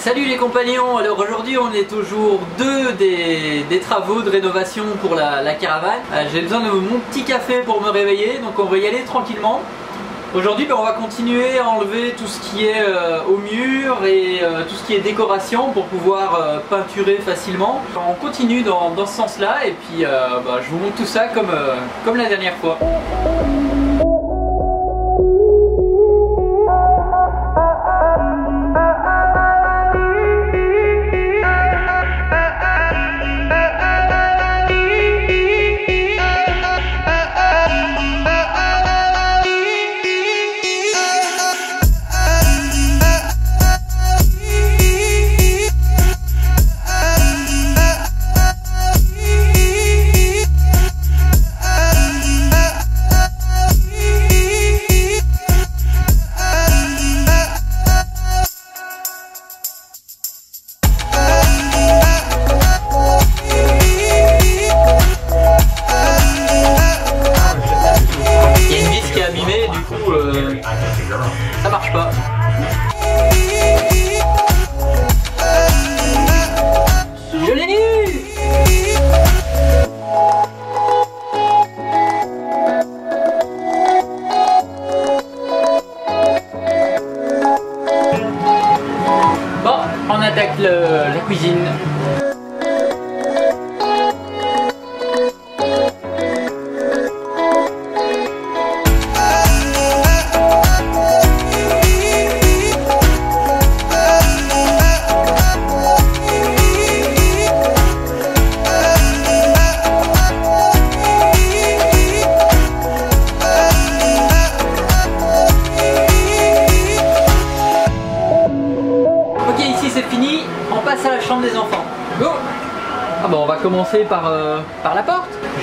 Salut les compagnons, alors aujourd'hui on est au jour 2 des, travaux de rénovation pour la, caravane. Euh, J'ai besoin de mon petit café pour me réveiller, donc on va y aller tranquillement. Aujourd'hui ben, on va continuer à enlever tout ce qui est euh, au mur et euh, tout ce qui est décoration pour pouvoir peinturer facilement. On continue dans, ce sens là et puis bah, je vous montre tout ça comme, comme la dernière fois.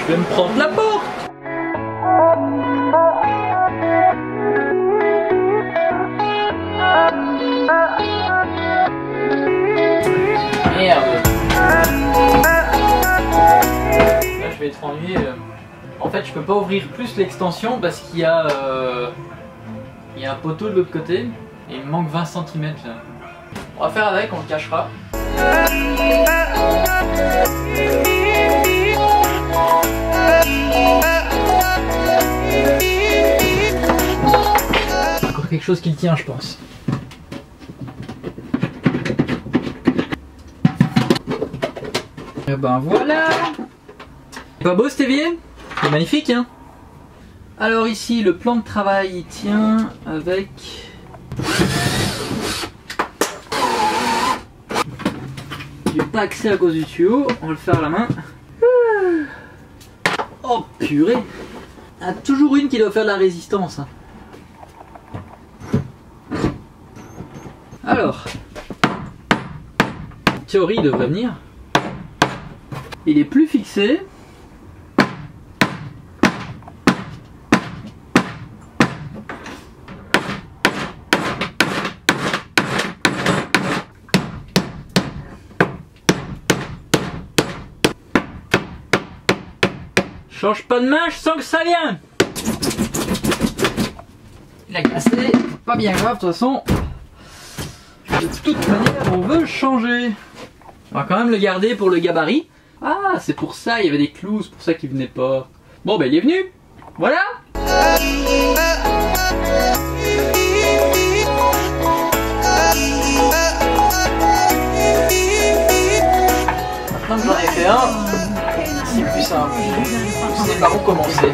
Je vais me prendre la porte. Merde. Là je vais être ennuyé. euh. En fait je peux pas ouvrir plus l'extension parce qu'il y a... euh, Il y a un poteau de l'autre côté et il me manque 20 cm là. On va faire avec, on le cachera. Encore quelque chose qui le tient, je pense. Et ben voilà Pas beau cet C'est magnifique hein? Alors ici, le plan de travail il tient avec... J'ai pas accès à cause du tuyau, on va le faire à la main. Oh purée Il y en a toujours une qui doit faire de la résistance. hein. Alors, il devrait venir. Il est plus fixé. Change pas de main, je sens que ça vient. Il a cassé, pas bien grave de toute façon. De toute manière, on veut changer. On va quand même le garder pour le gabarit. Ah, c'est pour ça, il y avait des clous, c'est pour ça qu'il venait pas. Bon, ben il est venu. Voilà. Maintenant que j'en ai fait un, plus simple. Je sais par où commencer.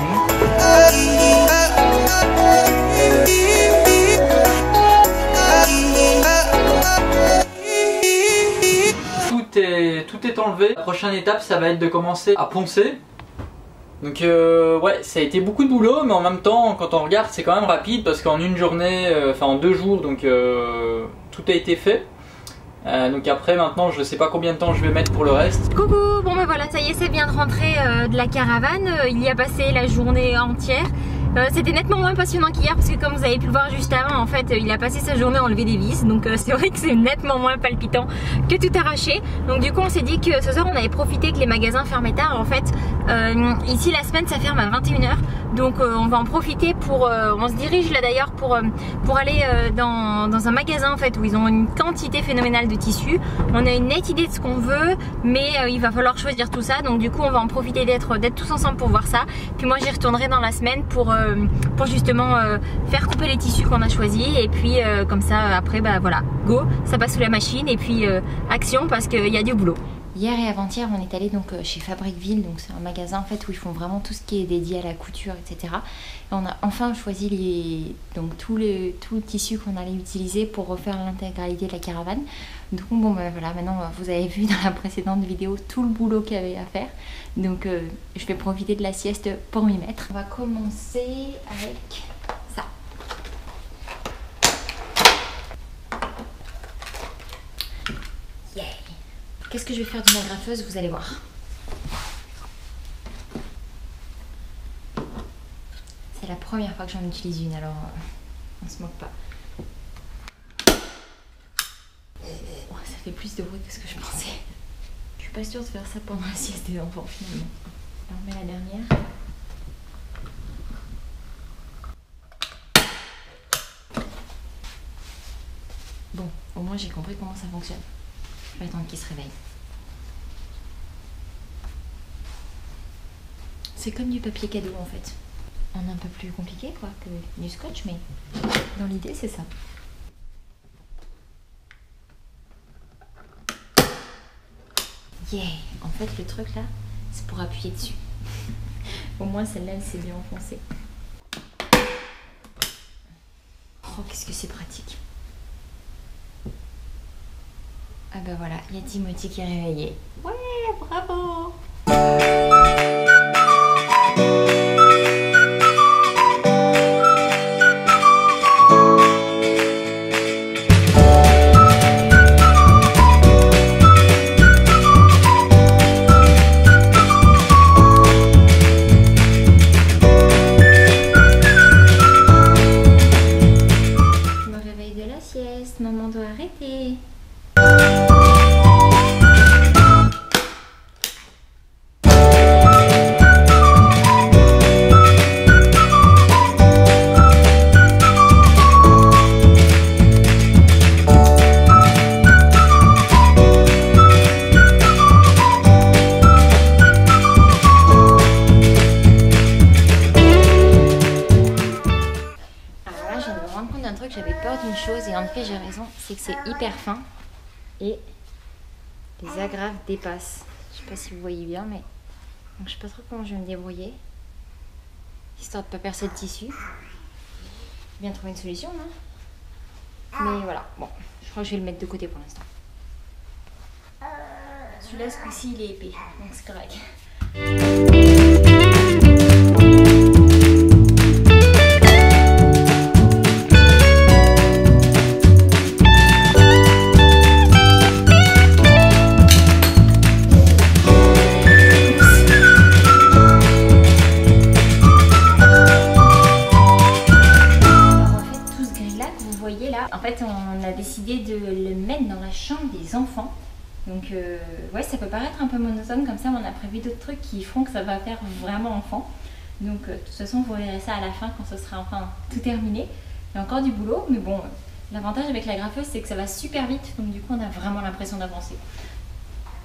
Tout est, tout est enlevé. La prochaine étape, ça va être de commencer à poncer. Donc euh, ouais, ça a été beaucoup de boulot, mais en même temps, quand on regarde, c'est quand même rapide parce qu'en une journée, euh, enfin en deux jours, donc euh, tout a été fait. Euh, donc après, maintenant, je sais pas combien de temps je vais mettre pour le reste. Coucou, bon ben voilà, ça y est, c'est bien de rentrer euh, de la caravane. Euh, Il y a passé la journée entière. Euh, c'était nettement moins passionnant qu'hier parce que comme vous avez pu le voir juste avant, en fait, il a passé sa journée à enlever des vis. Donc euh, c'est vrai que c'est nettement moins palpitant que tout arraché. Donc du coup, on s'est dit que ce soir, on avait profité que les magasins fermaient tard. En fait, euh, ici, la semaine, ça ferme à 21h. Donc on va en profiter pour... on se dirige là d'ailleurs pour, pour aller dans, dans, un magasin en fait où ils ont une quantité phénoménale de tissus. On a une nette idée de ce qu'on veut, mais il va falloir choisir tout ça. Donc du coup, on va en profiter d'être tous ensemble pour voir ça. Puis moi, j'y retournerai dans la semaine pour pour justement euh, faire couper les tissus qu'on a choisis. Et puis euh, comme ça après bah voilà. Go ça passe sous la machine. Et puis action parce qu'il y a du boulot Hier et avant-hier, on est allé donc chez Fabriqueville, donc c'est un magasin en fait où ils font vraiment tout ce qui est dédié à la couture, etc. Et on a enfin choisi les, donc tout le, tout tissu qu'on allait utiliser pour refaire l'intégralité de la caravane. Donc bon ben voilà, maintenant vous avez vu dans la précédente vidéo tout le boulot qu'il y avait à faire. Donc euh, je vais profiter de la sieste pour m'y mettre. On va commencer avec ça. Qu'est-ce que je vais faire de ma graffeuse Vous allez voir. C'est la première fois que j'en utilise une, alors euh, on se moque pas. Oh, ça fait plus de bruit que ce que je pensais pas sûre de faire ça pendant la sieste des enfants finalement. on met la dernière. Bon, au moins j'ai compris comment ça fonctionne. Je vais attendre qu'il se réveille. C'est comme du papier cadeau en fait. En un peu plus compliqué quoi que du scotch, mais dans l'idée c'est ça. En fait, le truc là, c'est pour appuyer dessus. Au moins, celle-là, elle s'est bien enfoncée. Oh, qu'est-ce que c'est pratique. Ah ben voilà, il y a Timothy qui est réveillé. Ouais, bravo dépassent. Je sais pas si vous voyez bien, mais je sais pas trop comment je vais me débrouiller, histoire de pas percer le tissu. Bien trouver une solution, non? Mais voilà, bon, je crois que je vais le mettre de côté pour l'instant. Celui-là, ce coup-ci, il est épais, donc c'est correct. Donc euh, ouais, ça peut paraître un peu monotone comme ça, mais on a prévu d'autres trucs qui font que ça va faire vraiment enfant. Donc euh, de toute façon, vous verrez ça à la fin quand ce sera enfin tout terminé. Il y a encore du boulot, mais bon, l'avantage avec la graffeuse, c'est que ça va super vite, donc du coup, on a vraiment l'impression d'avancer.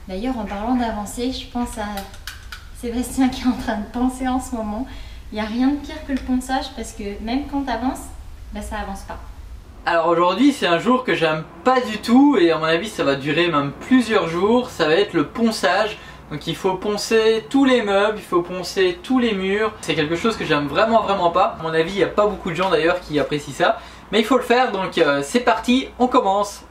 D'ailleurs, en parlant d'avancer, je pense à Sébastien qui est en train de penser en ce moment. Il n'y a rien de pire que le ponçage parce que même quand tu avances, bah, ça avance pas. Alors aujourd'hui c'est un jour que j'aime pas du tout et à mon avis ça va durer même plusieurs jours, ça va être le ponçage. Donc il faut poncer tous les meubles, il faut poncer tous les murs. C'est quelque chose que j'aime vraiment vraiment pas. À mon avis il n'y a pas beaucoup de gens d'ailleurs qui apprécient ça. Mais il faut le faire donc euh, c'est parti, on commence.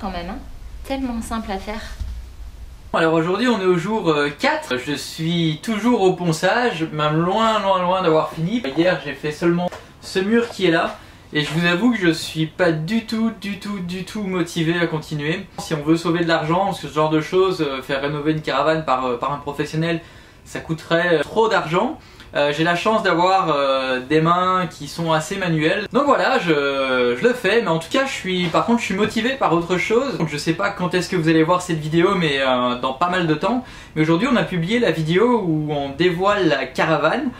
Complètement simple à faire. Alors aujourd'hui on est au jour 4, je suis toujours au ponçage, même loin loin loin d'avoir fini. Hier j'ai fait seulement ce mur qui est là et je vous avoue que je suis pas du tout du tout du tout motivé à continuer. Si on veut sauver de l'argent, ce genre de choses, euh, faire rénover une caravane par, euh, par un professionnel, ça coûterait trop d'argent. Euh, j'ai la chance d'avoir euh, des mains qui sont assez manuelles. Donc voilà, je, le fais, mais en tout cas, je suis, par contre, je suis motivé par autre chose. Donc je sais pas quand est-ce que vous allez voir cette vidéo, mais euh, dans pas mal de temps. Mais aujourd'hui, on a publié la vidéo où on dévoile la caravane.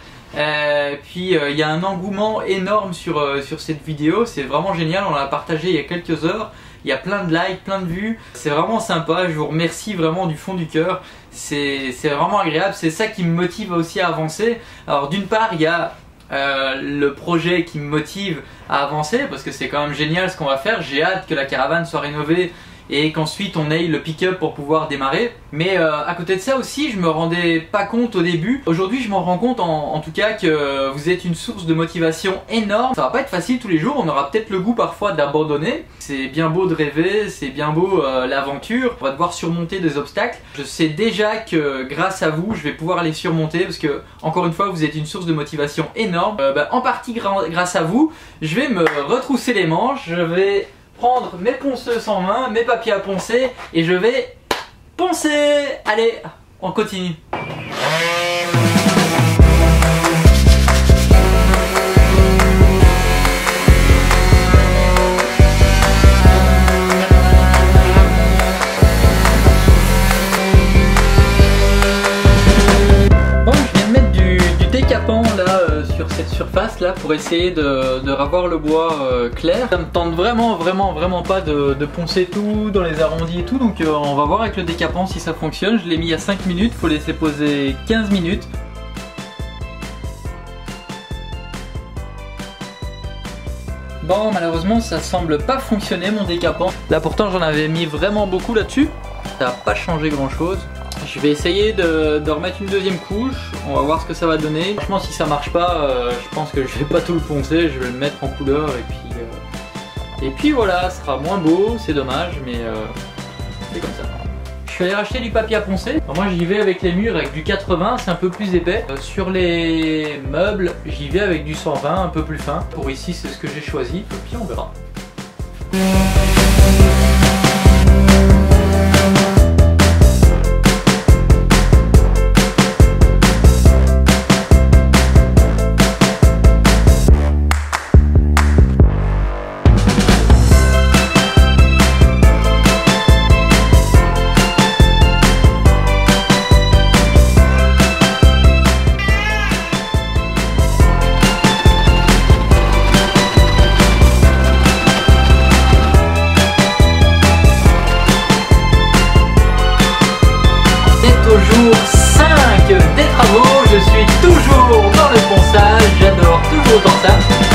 Puis il y a un engouement énorme sur, sur cette vidéo, c'est vraiment génial, on l'a partagé il y a quelques heures. Il y a plein de likes, plein de vues. C'est vraiment sympa. Je vous remercie vraiment du fond du cœur. C'est vraiment agréable. C'est ça qui me motive aussi à avancer. Alors d'une part, il y a euh, le projet qui me motive à avancer parce que c'est quand même génial ce qu'on va faire. J'ai hâte que la caravane soit rénovée et qu'ensuite on ait le pick-up pour pouvoir démarrer. Mais euh, à côté de ça aussi, je me rendais pas compte au début. Aujourd'hui, je m'en rends compte en, tout cas que vous êtes une source de motivation énorme. Ça va pas être facile tous les jours, on aura peut-être le goût parfois d'abandonner. C'est bien beau de rêver, c'est bien beau euh, l'aventure. On va devoir surmonter des obstacles. Je sais déjà que grâce à vous, je vais pouvoir les surmonter parce que encore une fois, vous êtes une source de motivation énorme. Euh, bah, en partie grâce à vous, je vais me retrousser les manches, je vais prendre mes ponceuses en main, mes papiers à poncer et je vais poncer. Allez, on continue surface là pour essayer de, revoir le bois euh, clair. Ça me tente vraiment vraiment vraiment pas de, poncer tout dans les arrondis et tout donc euh, on va voir avec le décapant si ça fonctionne. Je l'ai mis à 5 minutes, faut laisser poser 15 minutes. Bon malheureusement ça semble pas fonctionner mon décapant. Là pourtant j'en avais mis vraiment beaucoup là-dessus. Ça n'a pas changé grand chose. Je vais essayer de, remettre une deuxième couche, on va voir ce que ça va donner. Franchement si ça marche pas, euh, je pense que je vais pas tout le poncer, je vais le mettre en couleur et puis... Euh, et puis voilà, ce sera moins beau, c'est dommage, mais euh, c'est comme ça. Je suis allé racheter du papier à poncer. moi j'y vais avec les murs avec du 80, c'est un peu plus épais. sur les meubles, j'y vais avec du 120, un peu plus fin. Pour ici c'est ce que j'ai choisi, et puis on verra. Nettoyage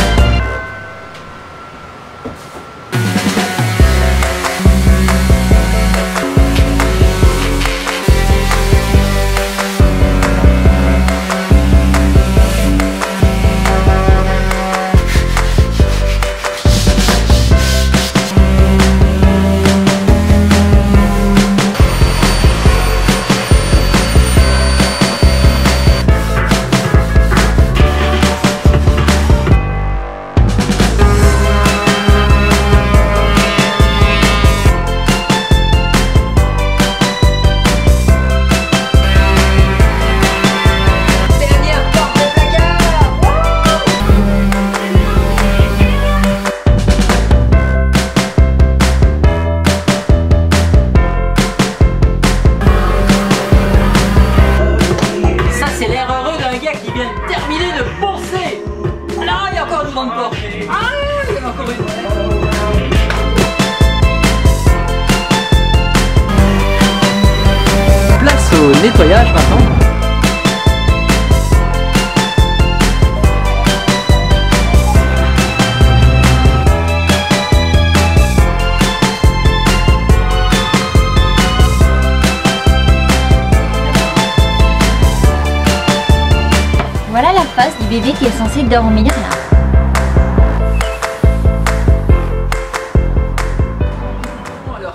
qui est censé dormir là.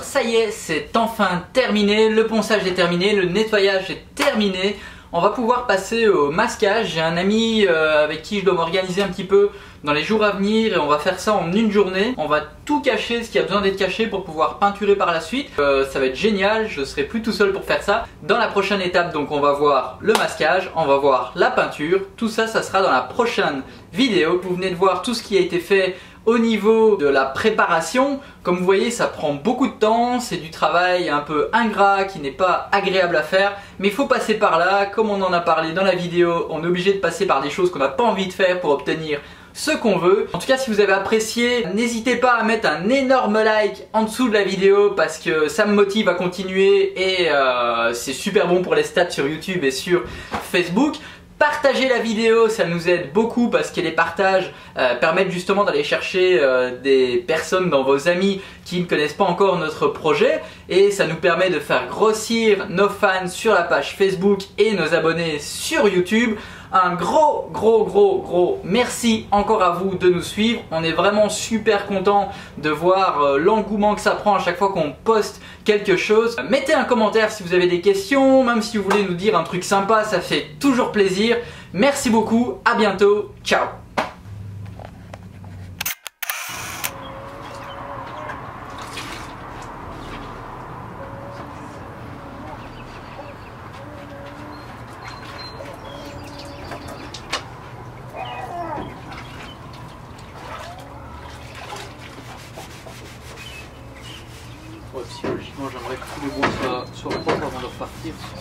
ça y est, c'est enfin terminé, le ponçage est terminé, le nettoyage est terminé. On va pouvoir passer au masquage. J'ai un ami euh, avec qui je dois m'organiser un petit peu dans les jours à venir et on va faire ça en une journée. On va tout cacher ce qui a besoin d'être caché pour pouvoir peinturer par la suite. Euh, ça va être génial, je serai plus tout seul pour faire ça. Dans la prochaine étape, donc on va voir le masquage, on va voir la peinture. Tout ça, ça sera dans la prochaine vidéo. Vous venez de voir tout ce qui a été fait au niveau de la préparation, comme vous voyez, ça prend beaucoup de temps, c'est du travail un peu ingrat qui n'est pas agréable à faire, mais il faut passer par là, comme on en a parlé dans la vidéo, on est obligé de passer par des choses qu'on n'a pas envie de faire pour obtenir ce qu'on veut. En tout cas, si vous avez apprécié, n'hésitez pas à mettre un énorme like en dessous de la vidéo parce que ça me motive à continuer et euh, c'est super bon pour les stats sur YouTube et sur Facebook. Partagez la vidéo, ça nous aide beaucoup parce que les partages euh, permettent justement d'aller chercher euh, des personnes dans vos amis qui ne connaissent pas encore notre projet et ça nous permet de faire grossir nos fans sur la page Facebook et nos abonnés sur YouTube. Un gros, gros, gros, gros merci encore à vous de nous suivre. On est vraiment super content de voir euh, l'engouement que ça prend à chaque fois qu'on poste quelque chose. Mettez un commentaire si vous avez des questions, même si vous voulez nous dire un truc sympa, ça fait toujours plaisir. Merci beaucoup, à bientôt, ciao